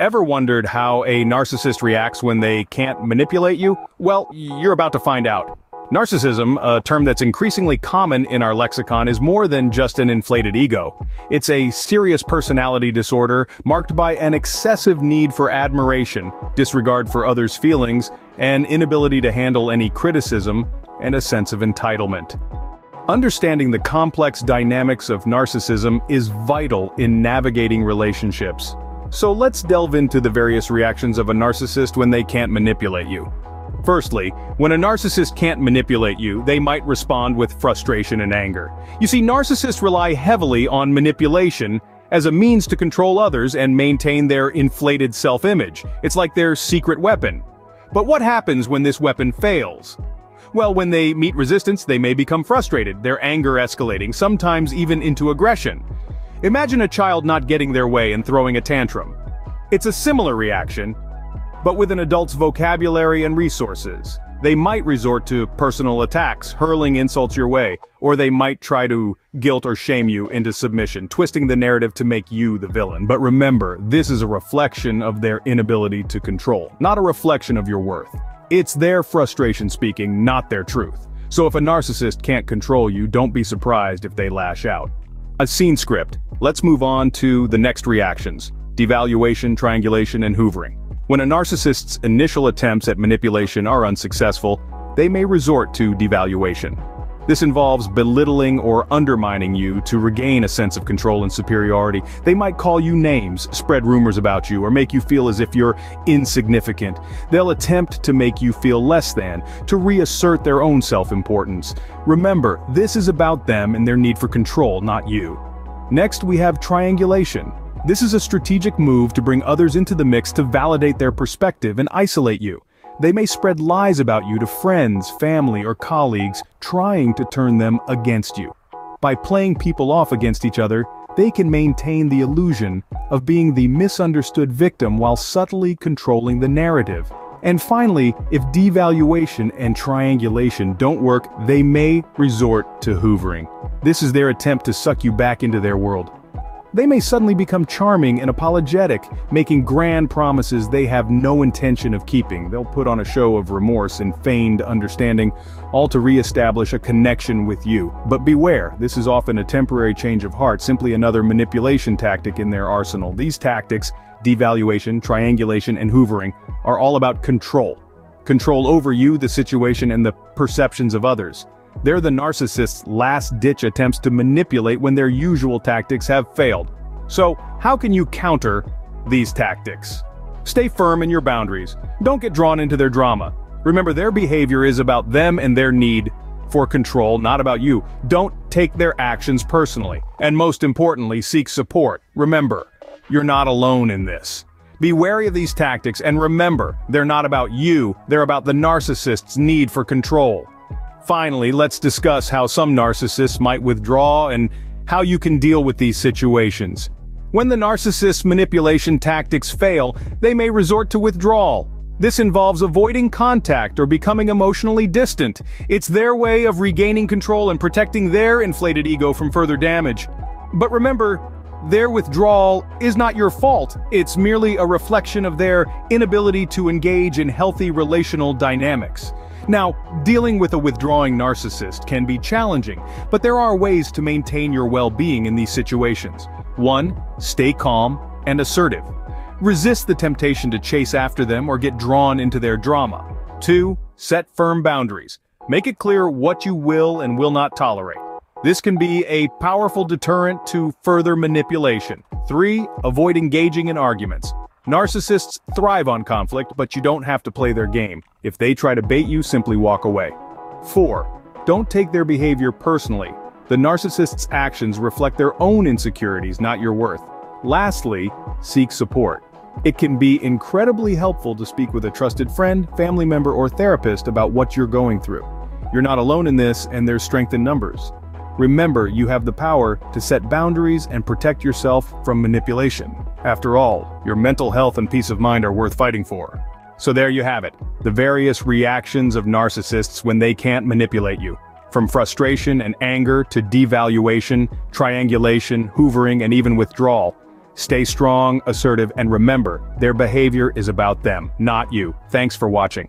Ever wondered how a narcissist reacts when they can't manipulate you? Well, you're about to find out. Narcissism, a term that's increasingly common in our lexicon, is more than just an inflated ego. It's a serious personality disorder marked by an excessive need for admiration, disregard for others' feelings, an inability to handle any criticism, and a sense of entitlement. Understanding the complex dynamics of narcissism is vital in navigating relationships. So let's delve into the various reactions of a narcissist when they can't manipulate you. Firstly, when a narcissist can't manipulate you, they might respond with frustration and anger. You see, narcissists rely heavily on manipulation as a means to control others and maintain their inflated self-image. It's like their secret weapon. But what happens when this weapon fails? Well, when they meet resistance, they may become frustrated, their anger escalating, sometimes even into aggression. Imagine a child not getting their way and throwing a tantrum. It's a similar reaction, but with an adult's vocabulary and resources. They might resort to personal attacks, hurling insults your way, or they might try to guilt or shame you into submission, twisting the narrative to make you the villain. But remember, this is a reflection of their inability to control, not a reflection of your worth. It's their frustration speaking, not their truth. So if a narcissist can't control you, don't be surprised if they lash out. A scene script. Let's move on to the next reactions. Devaluation, triangulation, and hoovering. When a narcissist's initial attempts at manipulation are unsuccessful, they may resort to devaluation. This involves belittling or undermining you to regain a sense of control and superiority. They might call you names, spread rumors about you, or make you feel as if you're insignificant. They'll attempt to make you feel less than, to reassert their own self-importance. Remember, this is about them and their need for control, not you. Next we have triangulation. This is a strategic move to bring others into the mix to validate their perspective and isolate you. They may spread lies about you to friends, family, or colleagues, trying to turn them against you. By playing people off against each other, they can maintain the illusion of being the misunderstood victim while subtly controlling the narrative. And finally, if devaluation and triangulation don't work, they may resort to hoovering. This is their attempt to suck you back into their world. They may suddenly become charming and apologetic, making grand promises they have no intention of keeping. They'll put on a show of remorse and feigned understanding, all to re-establish a connection with you. But beware, this is often a temporary change of heart, simply another manipulation tactic in their arsenal. These tactics, devaluation, triangulation, and hoovering, are all about control. Control over you, the situation, and the perceptions of others. They're the narcissist's last-ditch attempts to manipulate when their usual tactics have failed. So, how can you counter these tactics? Stay firm in your boundaries. Don't get drawn into their drama. Remember their behavior is about them and their need for control, not about you. Don't take their actions personally. And most importantly, seek support. Remember, you're not alone in this. Be wary of these tactics and remember, they're not about you, they're about the narcissist's need for control. Finally, let's discuss how some narcissists might withdraw and how you can deal with these situations. When the narcissist's manipulation tactics fail, they may resort to withdrawal. This involves avoiding contact or becoming emotionally distant. It's their way of regaining control and protecting their inflated ego from further damage. But remember, their withdrawal is not your fault, it's merely a reflection of their inability to engage in healthy relational dynamics. Now, dealing with a withdrawing narcissist can be challenging, but there are ways to maintain your well-being in these situations. 1. Stay calm and assertive. Resist the temptation to chase after them or get drawn into their drama. 2. Set firm boundaries. Make it clear what you will and will not tolerate. This can be a powerful deterrent to further manipulation. 3. Avoid engaging in arguments. Narcissists thrive on conflict, but you don't have to play their game. If they try to bait you, simply walk away. 4. Don't take their behavior personally. The narcissist's actions reflect their own insecurities, not your worth. Lastly, seek support. It can be incredibly helpful to speak with a trusted friend, family member, or therapist about what you're going through. You're not alone in this, and there's strength in numbers. Remember, you have the power to set boundaries and protect yourself from manipulation. After all, your mental health and peace of mind are worth fighting for. So there you have it, the various reactions of narcissists when they can't manipulate you. From frustration and anger to devaluation, triangulation, hoovering, and even withdrawal. Stay strong, assertive, and remember, their behavior is about them, not you. Thanks for watching.